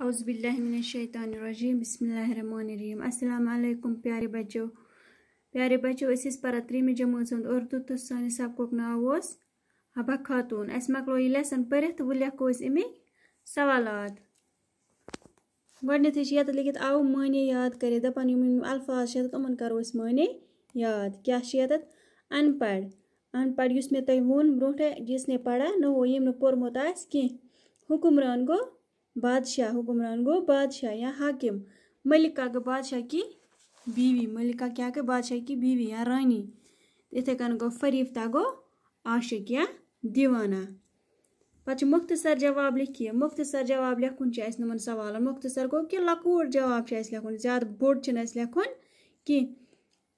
अज़बिल्लिनशैतानरजीम बसमीम अल्लाम प्यारे बच्चों प्यारे बच्चों अस पान त्रीम जमात उर्दू तो सानि सबक नाव हबा खातून अस मकलो यह लेसन पढ़ तो वो लेखो अमिक सवालत गए ये लिखित आओ माने याद कर दपान अल्फाज तमन करो माने याद क्या अनपढ़ अनपढ़ मे तुम वोन ब्रोटे जिसने पढ़ा न वो यम पोर्मुत कह हुक्मरान गो बादशाह हुक्मरान गो बादशाह या हाकिम। मलिका गो बादशाह की बीवी, मलिका क्या गो बादशाह की बीवी या रानी। इथे कन गो फरीफ्ता गो आशिक या दीवाना। पे मुख्तसर जवाब लिखिए। मुख्तसर जवाब लिखुन नमन सवाल। मुख्तसर गो कि लकूट जवाब लिखुन। ज़्यादा बोड़ लिखुन कि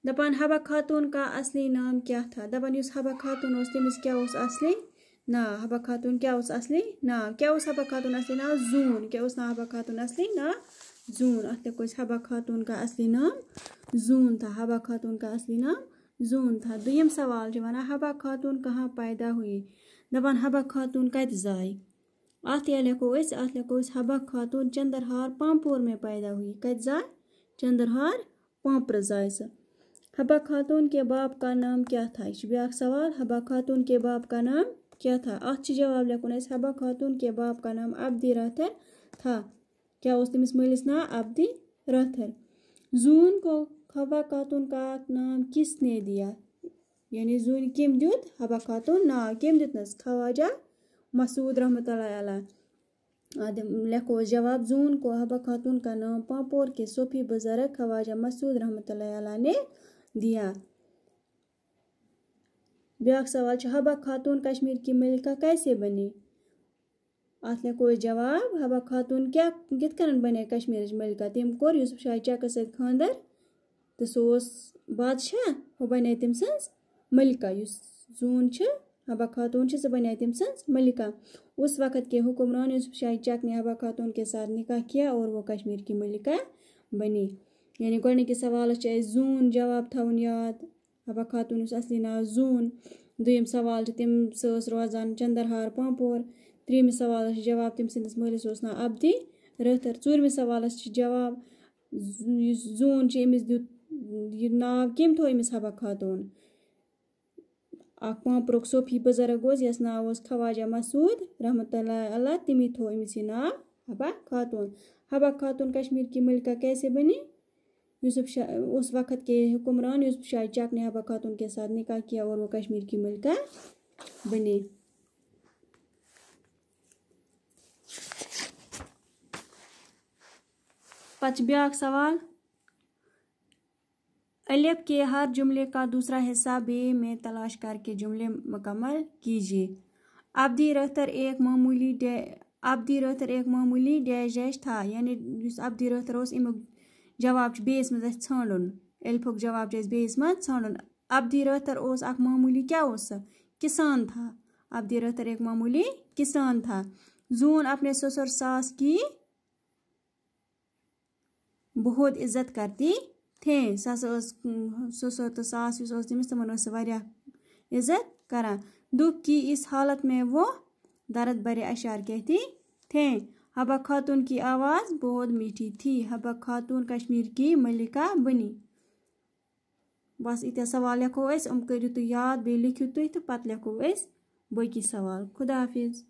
दपान हबा खातून का असली नाम क्या था? दपान हबा खातून तमिस क्या असली ना हबा खातून क्या उस असली? ना, क्या उस हबा खातून असली? ना जून क्या उस ना हबा खातून असली? ना जून अत हबा खातून का असली नाम? जून था हबा खातून का असली नाम? जून था। दुम सवाल जो वना हबा खातून कहाँ पैदा हुई? दपान हबा खातून कत जाए अत लिखो अत लिखो हबा खातून चंद्रहार पामपुर में पैदा हुई। कत जाए चंद्रहार पामपुर जाए सर हबा खातून के बाप का नाम क्या था? यह ब्या सवाल। हबा खातून के बाप का नाम? क्या था। अत जवाब लिखुन हबा खातून के बाप का नाम अब्दी राथर था। क्या उस तमिस मलिस ना अब्दी राथर जून को हबा खातून का नाम किसने दिया? यानी जून किम दुत हबा खातून ना, किम दुतनस खवाजा मसूद रहमत लिखो, जवाब, जून को हबा खातून का नाम पापोर के सोफी बुज़ुर्ग खवाजा मसूद रहमत ने दिया। ब्याक सवाल हबा खातून कश्मीर की मलिका कैसे बनी अत लिखो जवाब हबा खातून क्या कित बने कश्मीर मलिका तम कोर यूसुफ शाह चक खानदर तो सह बादशाह वो बने तम सज मलिका जून हबा खातून सह बने तम सज मलिका उस वक़्त के हुक्मरान यूसुफ शाह चक ने हबा खातून के साथ निकाह किया और वो कश्मीर की मलिका बनी यानी गोडनिकि सवाल जून जवाब थवन याद हबा खातून असली नाव जून दुम सवाल तम रोजान चंद्रहार पापोर त्रीम सवाल जवाब तम सस मलिस ना अब्दी रथर चूरम सवाल जवाब जून अमिस दुत नाव कम थो अमिस हबा खातून पापुर सोफी बुज़ुर्ग यस नाव खवाजा मसूद रहमत तमी थो अमिस यह नाव हबा खातून हबा खातून कश्मीर की मलिका कैसे बनी यूसुफ शाह, उस वक़्त के हुक्मरान यूसुफ शाह चक ने हबा खातून के साथ निकाह किया और वो कश्मीर की मलिका बने। पच ब्या सवाल। अलिफ के हर जुमले का दूसरा हिस्सा बे में तलाश करके जुमले मुकम्मल कीजिए। अब्दी रख्तर एक मामूली अब्दी रख्तर एक मामूली डैश डैश था, यानी अबदी रफ्तर उस अब्दी जवाब बेस मज ान एल्फुक जवाब बेस मज ान अब्दी रहतर उस मामूली क्या उस किसान था अब्दी रहतर एक मामूली किसान था जून अपने ससुर सास की बहुत इज़्ज़त करती थे सस ससुर तो सास तमन इज़्ज़त करान दुख की इस हालत में वो दर्द भरे अशार कहती थे हबा खातून की आवाज़ बहुत मीठी थी। हबा खातून कश्मीर की मलिका बनी। बस इत सवाल लिखो अम करू याद बे लिखो तुम तो पत लिखो बकी सवाल। खुदा हाफिज़।